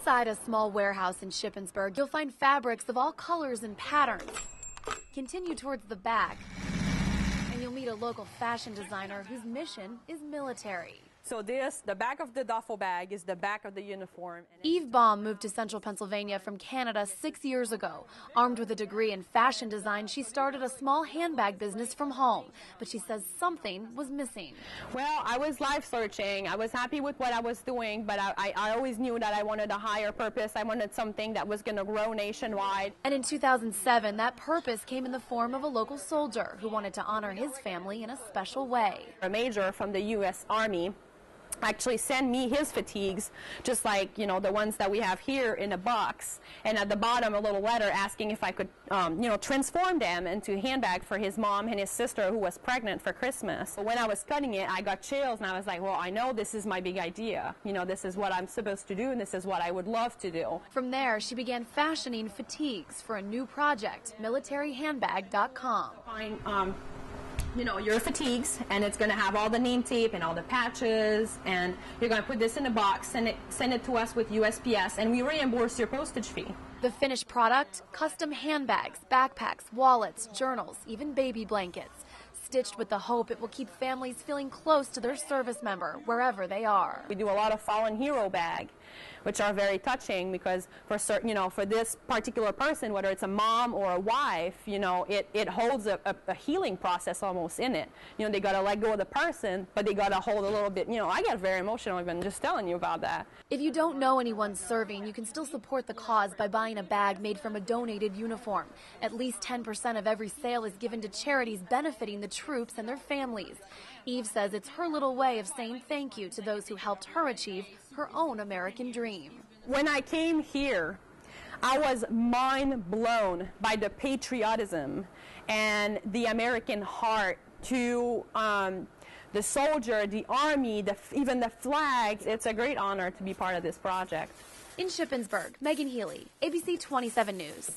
Inside a small warehouse in Shippensburg, you'll find fabrics of all colors and patterns. Continue towards the back, and you'll meet a local fashion designer whose mission is military. So this, the back of the duffel bag is the back of the uniform. Eve Baum moved to central Pennsylvania from Canada six years ago. Armed with a degree in fashion design, she started a small handbag business from home. But she says something was missing. Well, I was life searching. I was happy with what I was doing, but I, I, I always knew that I wanted a higher purpose. I wanted something that was going to grow nationwide. And in 2007, that purpose came in the form of a local soldier who wanted to honor his family in a special way. A major from the U.S. Army actually send me his fatigues, just like you know the ones that we have here in a box, and at the bottom a little letter asking if I could, um, you know, transform them into a handbag for his mom and his sister who was pregnant for Christmas. When I was cutting it, I got chills, and I was like, well, I know this is my big idea. You know, this is what I'm supposed to do, and this is what I would love to do. From there, she began fashioning fatigues for a new project, militaryhandbag.com. Fine. Um, you know, your fatigues, and it's going to have all the name tape and all the patches, and you're going to put this in a box, send it, send it to us with USPS, and we reimburse your postage fee. The finished product, custom handbags, backpacks, wallets, journals, even baby blankets, stitched with the hope it will keep families feeling close to their service member wherever they are. We do a lot of fallen hero bag which are very touching because for certain, you know, for this particular person, whether it's a mom or a wife, you know, it, it holds a, a, a healing process almost in it. You know, they got to let go of the person, but they got to hold a little bit. You know, I get very emotional even just telling you about that. If you don't know anyone serving, you can still support the cause by buying a bag made from a donated uniform. At least 10% of every sale is given to charities benefiting the troops and their families. Eve says it's her little way of saying thank you to those who helped her achieve her own American dream. When I came here, I was mind blown by the patriotism and the American heart to um, the soldier, the army, the, even the flags. It's a great honor to be part of this project. In Shippensburg, Megan Healey, ABC 27 News.